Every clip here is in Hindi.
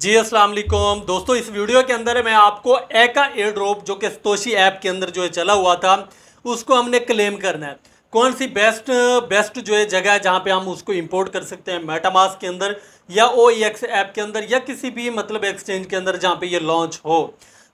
जी अस्सलाम वालेकुम दोस्तों, इस वीडियो के अंदर मैं आपको एका एयर ड्रॉप जो कि स्तोशी ऐप के अंदर जो है चला हुआ था, उसको हमने क्लेम करना है। कौन सी बेस्ट बेस्ट जो है जगह है जहाँ पे हम उसको इंपोर्ट कर सकते हैं? मेटामास के अंदर या ओ एक्स ऐप के अंदर या किसी भी मतलब एक्सचेंज के अंदर जहाँ पे ये लॉन्च हो।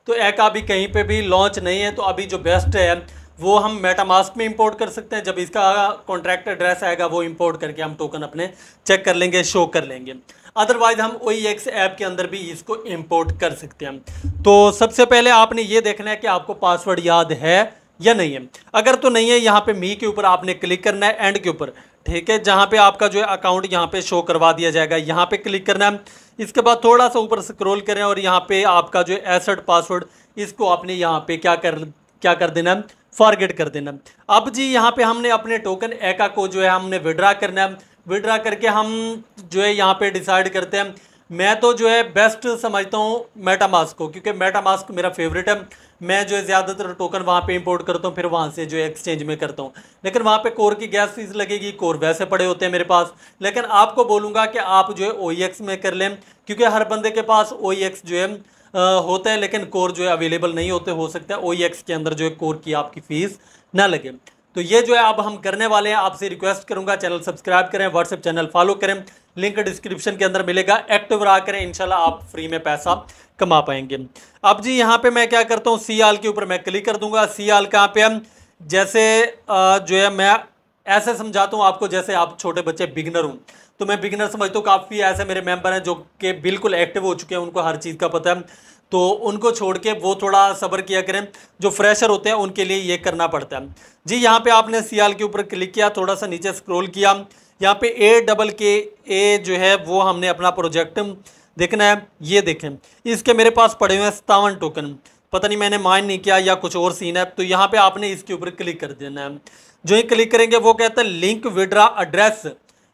तो एक अभी कहीं पे भी लॉन्च नहीं है तो अभी जो बेस्ट है, वो हम मेटामास्क में इंपोर्ट कर सकते हैं। जब इसका कॉन्ट्रैक्ट एड्रेस आएगा, वो इंपोर्ट करके हम टोकन अपने चेक कर लेंगे शो कर लेंगे। अदरवाइज़ हम ओ एक्स ऐप के अंदर भी इसको इंपोर्ट कर सकते हैं। तो सबसे पहले आपने ये देखना है कि आपको पासवर्ड याद है या नहीं है। अगर तो नहीं है, यहाँ पे मी के ऊपर आपने क्लिक करना है एंड के ऊपर। ठीक है, जहाँ पे आपका जो है अकाउंट यहाँ पे शो करवा दिया जाएगा। यहाँ पे क्लिक करना है। इसके बाद थोड़ा सा ऊपर स्क्रॉल करें और यहाँ पे आपका जो एसेट पासवर्ड इसको आपने यहाँ पे क्या कर क्या कर देना है? फॉरगेट कर देना अब जी, यहाँ पे हमने अपने टोकन एका को जो है हमने विड्रा करना है। विड्रा करके हम जो है यहाँ पे डिसाइड करते हैं। मैं तो जो है बेस्ट समझता हूँ मेटामास्क को, क्योंकि मेटामास्क मेरा फेवरेट है। मैं जो है ज़्यादातर टोकन वहाँ पे इंपोर्ट करता हूँ, फिर वहाँ से जो है एक्सचेंज में करता हूँ। लेकिन वहाँ पे कोर की गैस फ़ीस लगेगी कोर वैसे पड़े होते हैं मेरे पास। लेकिन आपको बोलूँगा कि आप जो है ओ में कर लें, क्योंकि हर बंदे के पास ओ जो है होता है, लेकिन कोर जो है अवेलेबल नहीं होते, हो सकता है ओ के अंदर जो है कोर की आपकी फ़ीस ना लगे। तो ये जो है, अब हम करने वाले हैं। आपसे रिक्वेस्ट करूँगा चैनल सब्सक्राइब करें व्हाट्सएप चैनल फॉलो करें। लिंक डिस्क्रिप्शन के अंदर मिलेगा। एक्टिव रहा करें, इंशाल्लाह आप फ्री में पैसा कमा पाएँगे। अब जी, यहाँ पे मैं क्या करता हूँ सी आल के ऊपर मैं क्लिक कर दूँगा। सी आल कहाँ पे हम जैसे जो है, मैं ऐसे समझाता हूँ आपको, जैसे आप छोटे बच्चे बिगनर हूँ। तो मैं बिगनर समझता हूँ, काफ़ी ऐसे मेरे मेंबर हैं जो कि बिल्कुल एक्टिव हो चुके हैं, उनको हर चीज़ का पता है। तो उनको छोड़ के वो थोड़ा सब्र किया करें। जो फ्रेशर होते हैं, उनके लिए ये करना पड़ता है। जी, यहाँ पे आपने सियाल के ऊपर क्लिक किया, थोड़ा सा नीचे स्क्रॉल किया। यहाँ पे ए डबल के ए जो है, वो हमने अपना प्रोजेक्ट देखना है। ये देखें, इसके मेरे पास पड़े हुए हैं सतावन टोकन पता नहीं मैंने माइंड नहीं किया या कुछ और सीन है तो यहाँ पे आपने इसके ऊपर क्लिक कर देना है। जो ही क्लिक करेंगे, वो कहते हैं लिंक विड्रा एड्रेस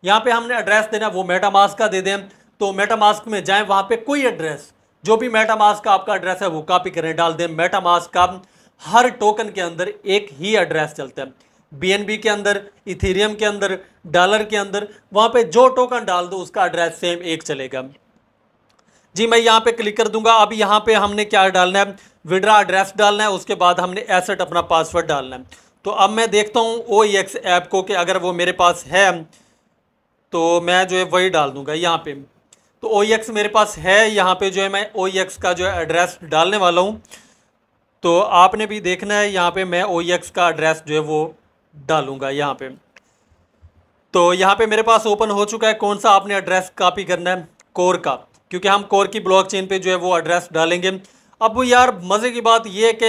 यहाँ पे हमने एड्रेस देना है वो मेटामास्क का दे दें। तो मेटामास्क में जाएँ, वहाँ पे कोई एड्रेस जो भी मेटामास्क का आपका एड्रेस है, वो कॉपी करें, डाल दें। मेटामास्क का हर टोकन के अंदर एक ही एड्रेस चलता है। बीएनबी के अंदर इथेरियम के अंदर डॉलर के अंदर, वहाँ पे जो टोकन डाल दो, उसका एड्रेस सेम एक चलेगा। जी, मैं यहाँ पे क्लिक कर दूँगा। अब यहाँ पे हमने क्या डालना है? विड्रा एड्रेस डालना है, उसके बाद हमने एसेट अपना पासवर्ड डालना है। तो अब मैं देखता हूँ ओ एक्स ऐप को कि अगर वो मेरे पास है तो मैं जो है वही डाल दूँगा यहाँ पे। तो ओ e मेरे पास है, यहाँ पे जो है मैं ओ e का जो है एड्रेस डालने वाला हूँ। तो आपने भी देखना है, यहाँ पे मैं ओ e का एड्रेस जो है वो डालूँगा यहाँ पे। तो यहाँ पे मेरे पास ओपन हो चुका है, कौन सा आपने एड्रेस कॉपी करना है? कोर का, क्योंकि हम कोर की ब्लॉक चेन पर जो है वो एड्रेस डालेंगे। अब यार, मज़े की बात ये है कि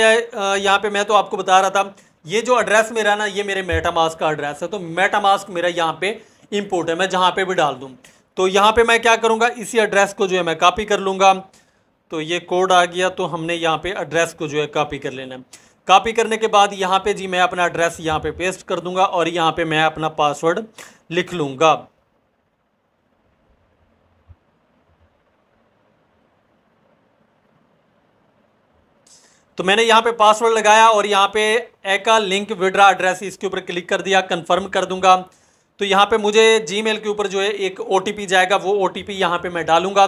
यहाँ पे मैं तो आपको बता रहा था, ये जो एड्रेस मेरा ना, ये मेरे मेटामास्क का एड्रेस है तो मेटामास्क मेरा यहाँ पे इंपोर्ट है, मैं जहाँ पे भी डाल दूँ। तो यहाँ पे मैं क्या करूँगा? इसी एड्रेस को जो है मैं कॉपी कर लूँगा। तो ये कोड आ गया तो हमने यहाँ पे एड्रेस को जो है कॉपी कर लेना है। कॉपी करने के बाद यहाँ पे जी मैं अपना एड्रेस यहाँ पे पेस्ट कर दूँगा और यहाँ पे मैं अपना पासवर्ड लिख लूँगा। तो मैंने यहाँ पे पासवर्ड लगाया और यहाँ पे एका लिंक विड्रा एड्रेस इसके ऊपर क्लिक कर दिया कंफर्म कर दूँगा। तो यहाँ पे मुझे जीमेल के ऊपर जो है एक ओटीपी जाएगा, वो ओ टी यहाँ पे मैं डालूँगा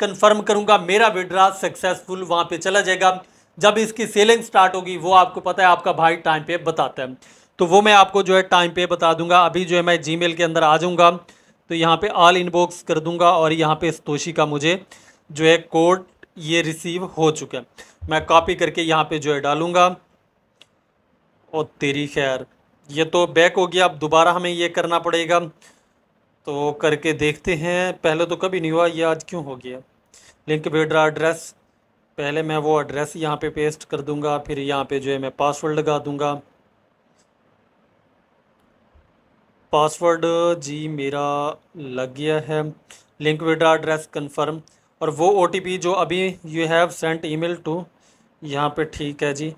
कन्फर्म करूँगा, मेरा विड्रा सक्सेसफुल वहाँ पे चला जाएगा। जब इसकी सेलिंग स्टार्ट होगी, वो आपको पता है, आपका भाई टाइम पे बताता है। तो वो मैं आपको जो है टाइम पे बता दूँगा। अभी जो है मैं जी के अंदर आ जाऊँगा तो यहाँ पे ऑल इनबॉक्स कर दूँगा और यहाँ पे तोशी का मुझे जो है कोड ये रिसीव हो चुका है। मैं कॉपी करके यहाँ पे जो है डालूँगा। और तेरी खैर। ये तो बैक हो गया, अब दोबारा हमें ये करना पड़ेगा। तो करके देखते हैं। पहले तो कभी नहीं हुआ, ये आज क्यों हो गया? लिंक बेड्रा एड्रेस पहले मैं वो एड्रेस यहाँ पे पेस्ट कर दूँगा, फिर यहाँ पे जो है मैं पासवर्ड लगा दूँगा। पासवर्ड जी, मेरा लग गया है। लिंक विड्रा एड्रेस कंफर्म और वो ओटीपी जो अभी you have sent email to यहाँ पे ठीक है जी।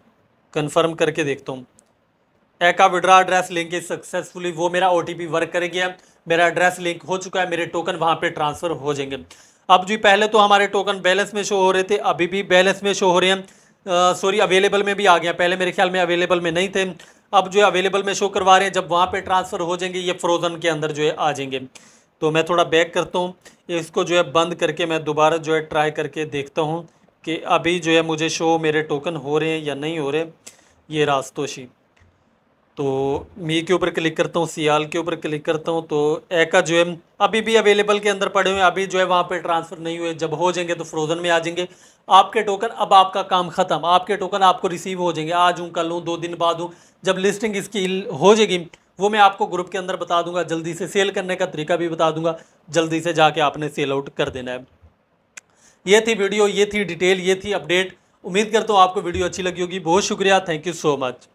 कंफर्म करके देखता हूँ। एका withdraw address link is successfully वो मेरा ओटीपी वर्क कर गया मेरा एड्रेस लिंक हो चुका है, मेरे टोकन वहाँ पे ट्रांसफ़र हो जाएँगे। अब जी, पहले तो हमारे टोकन बैलेंस में शो हो रहे थे, अभी भी बैलेंस में शो हो रहे हैं। सॉरी अवेलेबल में भी आ गया। पहले मेरे ख्याल में अवेलेबल में नहीं थे। अब जो है अवेलेबल में शो करवा रहे हैं, जब वहाँ पे ट्रांसफ़र हो जाएँगे, ये फ्रोज़न के अंदर जो है आ जाएँगे। तो मैं थोड़ा बैक करता हूँ। इसको जो है बंद करके मैं दोबारा जो है ट्राई करके देखता हूँ कि अभी जो है मुझे शो मेरे टोकन हो रहे हैं या नहीं हो रहे। ये रास्तोशी तो मी के ऊपर क्लिक करता हूँ, सियाल के ऊपर क्लिक करता हूँ तो एका जो है, अभी भी अवेलेबल के अंदर पड़े हुए अभी जो है वहाँ पे ट्रांसफ़र नहीं हुए, जब हो जाएँगे तो फ्रोज़न में आ जाएँगे। आपके टोकन अब आपका काम ख़त्म, आपके टोकन आपको रिसीव हो जाएँगे, आज हूँ, कल हूँ, दो दिन बाद हूँ, जब लिस्टिंग इसकी हो जाएगी, वो मैं आपको ग्रुप के अंदर बता दूँगा, जल्दी से सेल करने का तरीका भी बता दूँगा, जल्दी से जाके आपने सेल आउट कर देना है। ये थी वीडियो ये थी डिटेल ये थी अपडेट उम्मीद करता हूँ आपको वीडियो अच्छी लगी होगी, बहुत शुक्रिया थैंक यू सो मच